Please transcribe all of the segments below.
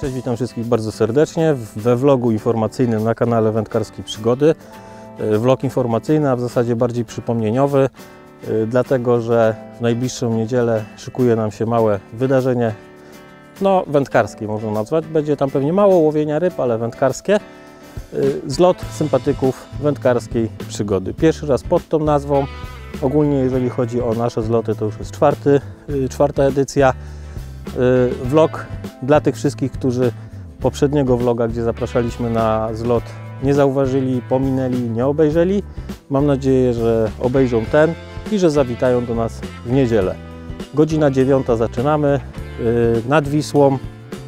Cześć, witam wszystkich bardzo serdecznie we vlogu informacyjnym na kanale Wędkarskiej Przygody. E, Vlog informacyjny, a w zasadzie bardziej przypomnieniowy, e, dlatego że w najbliższą niedzielę szykuje nam się małe wydarzenie, no wędkarskie można nazwać. Będzie tam pewnie mało łowienia ryb, ale wędkarskie. E, Zlot sympatyków wędkarskiej przygody. Pierwszy raz pod tą nazwą. Ogólnie jeżeli chodzi o nasze zloty, to już jest czwarty, czwarta edycja. Y, Vlog dla tych wszystkich, którzy poprzedniego vloga, gdzie zapraszaliśmy na zlot, nie zauważyli, pominęli, nie obejrzeli. Mam nadzieję, że obejrzą ten i że zawitają do nas w niedzielę. Godzina 9 zaczynamy y, nad Wisłą,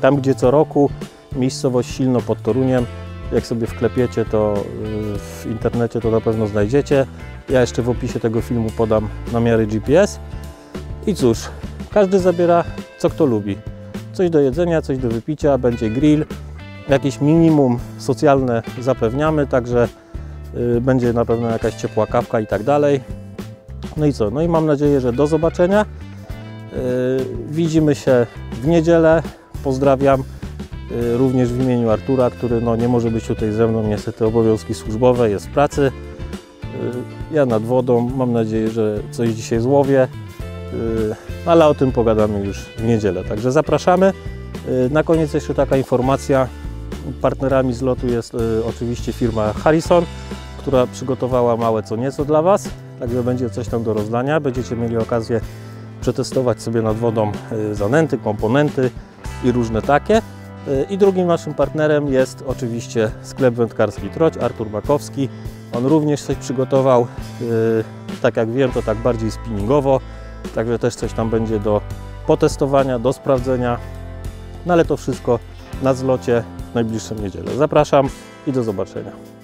tam gdzie co roku, miejscowość Silno pod Toruniem. Jak sobie wklepiecie to y, w internecie, to na pewno znajdziecie. Ja jeszcze w opisie tego filmu podam namiary GPS. I cóż, każdy zabiera co kto lubi. Coś do jedzenia, coś do wypicia, będzie grill, jakieś minimum socjalne zapewniamy, także y, będzie na pewno jakaś ciepła kawka i tak dalej. No i co? No i mam nadzieję, że do zobaczenia. Y, widzimy się w niedzielę. Pozdrawiam y, również w imieniu Artura, który no, nie może być tutaj ze mną, niestety obowiązki służbowe, jest w pracy. Ja nad wodą, mam nadzieję, że coś dzisiaj złowię. Yy, ale o tym pogadamy już w niedzielę. Także zapraszamy. Yy, Na koniec jeszcze taka informacja. Partnerami zlotu jest yy, oczywiście firma Harrison, która przygotowała małe co nieco dla Was. Także będzie coś tam do rozdania. Będziecie mieli okazję przetestować sobie nad wodą zanęty, komponenty i różne takie. I drugim naszym partnerem jest oczywiście sklep wędkarski Troć, Artur Makowski. On również coś przygotował. Tak jak wiem, to tak bardziej spinningowo. Także też coś tam będzie do potestowania, do sprawdzenia. No ale to wszystko na zlocie w najbliższą niedzielę. Zapraszam i do zobaczenia.